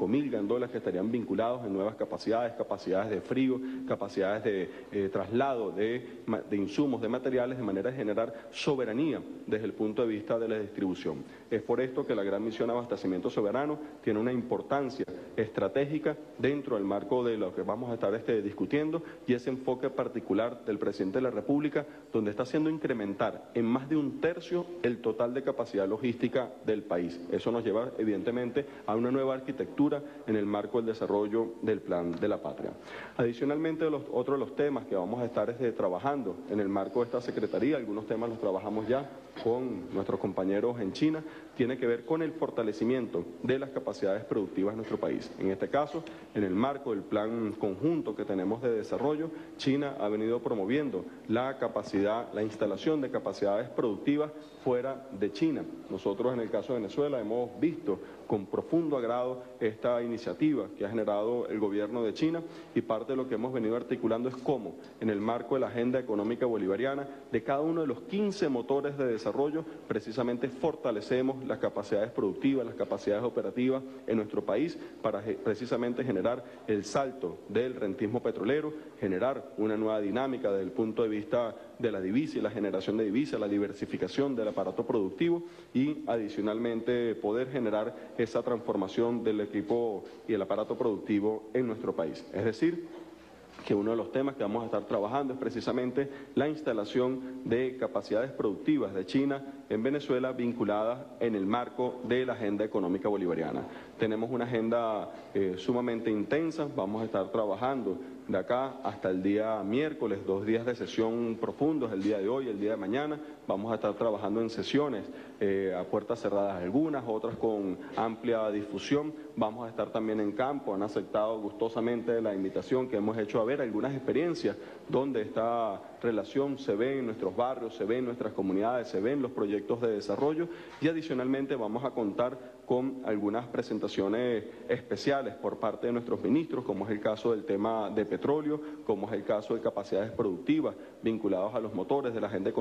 5.000 gandolas que estarían vinculados en nuevas capacidades, capacidades de frío, capacidades de eh, traslado de, de insumos, de materiales, de manera de generar soberanía desde el punto de vista de la distribución. Es por esto que la gran misión abastecimiento soberano tiene una importancia estratégica dentro del marco de lo que vamos a estar este, discutiendo y ese enfoque particular del presidente de la República, donde está haciendo incrementar en más de un tercio el total de capacidad logística del país. Eso nos lleva, evidentemente, a una nueva arquitectura en el marco del desarrollo del plan de la patria. Adicionalmente, los, otro de los temas que vamos a estar este, trabajando en el marco de esta Secretaría, algunos temas los trabajamos ya con nuestros compañeros en China, tiene que ver con el fortalecimiento de las capacidades productivas de nuestro país. En este caso, en el marco del plan conjunto que tenemos de desarrollo, China ha venido promoviendo la capacidad, la instalación de capacidades productivas fuera de China. Nosotros en el caso de Venezuela hemos visto con profundo agrado esta iniciativa que ha generado el gobierno de China y parte de lo que hemos venido articulando es cómo, en el marco de la agenda económica bolivariana, de cada uno de los 15 motores de desarrollo, precisamente fortalecemos las capacidades productivas, las capacidades operativas en nuestro país para precisamente generar el salto del rentismo petrolero, generar una nueva dinámica desde el punto de vista de la divisa y la generación de divisa, la diversificación del aparato productivo y adicionalmente poder generar esa transformación del equipo y el aparato productivo en nuestro país. Es decir, que uno de los temas que vamos a estar trabajando es precisamente la instalación de capacidades productivas de China en Venezuela vinculadas en el marco de la agenda económica bolivariana. Tenemos una agenda eh, sumamente intensa, vamos a estar trabajando de acá hasta el día miércoles, dos días de sesión profundos, el día de hoy, el día de mañana. Vamos a estar trabajando en sesiones eh, a puertas cerradas algunas, otras con amplia difusión. Vamos a estar también en campo, han aceptado gustosamente la invitación que hemos hecho a ver algunas experiencias donde esta relación se ve en nuestros barrios, se ve en nuestras comunidades, se ven los proyectos de desarrollo y adicionalmente vamos a contar con algunas presentaciones especiales por parte de nuestros ministros, como es el caso del tema de petróleo, como es el caso de capacidades productivas vinculadas a los motores de la agenda económica.